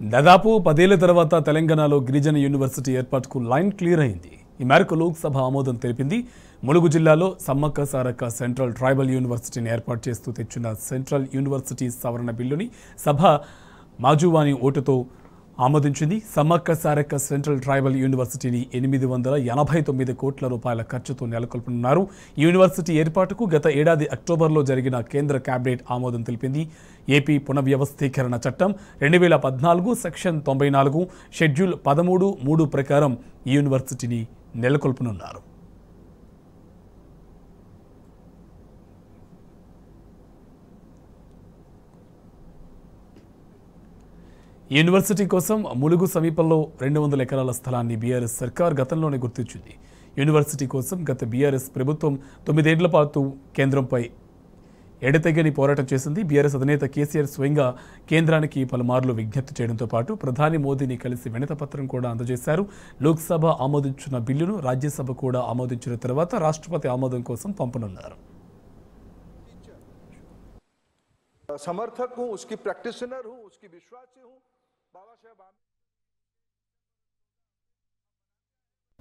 దాదాపు పదేళ్ళ తర్వాత తెలంగాణలో గిరిజన యూనివర్సిటీ ఏర్పాటుకు లైన్ క్లియర్ అయింది. ఈ మేరకు లోక్సభ ఆమోదం తెలిపింది. ములుగు జిల్లాలో సమ్మక్క సారక్క సెంట్రల్ ట్రైబల్ యూనివర్సిటీని ఏర్పాటు చేస్తూ తెచ్చిన సెంట్రల్ యూనివర్సిటీ సవరణ బిల్లుని సభ మాజువాని ఓటుతో ఆమోదించింది. సమ్మక్క సారక్క సెంట్రల్ ట్రైబల్ యూనివర్సిటీని ఎనిమిది వందల ఎనభై తొమ్మిది కోట్ల రూపాయల ఖర్చుతో నెలకొల్పనున్నారు. యూనివర్సిటీ ఏర్పాటుకు గత ఏడాది అక్టోబర్లో జరిగిన కేంద్ర కేబినెట్ ఆమోదం తెలిపింది. ఏపీ పునర్వ్యవస్థీకరణ చట్టం రెండు వేల పద్నాలుగు సెక్షన్ తొంభై నాలుగు షెడ్యూల్ పదమూడు మూడు ప్రకారం యూనివర్సిటీని నెలకొల్పనున్నారు. యూనివర్సిటీ కోసం ములుగు సమీపంలో రెండు వందల ఎకరాల స్థలాన్ని బీఆర్ఎస్ సర్కార్ గతంలోనే గుర్తించింది. యూనివర్సిటీ కోసం గత బీఆర్ఎస్ ప్రభుత్వం తొమ్మిదేళ్ళ పాటు కేంద్రంపై ఎడతెగని పోరాటం చేసింది. బీఆర్ఎస్ అధినేత కేసీఆర్ స్వయంగా కేంద్రానికి పలుమార్లు విజ్ఞప్తి చేయడంతో పాటు ప్రధాని మోదీని కలిసి వినతపత్రం కూడా అందజేశారు. లోక్సభ ఆమోదించిన బిల్లును రాజ్యసభ కూడా ఆమోదించిన తర్వాత రాష్ట్రపతి ఆమోదం కోసం పంపనున్నారు. समर्थक हूँ उसकी प्रैक्टिशनर हूँ उसकी विश्वासी हूँ। बाबा साहेब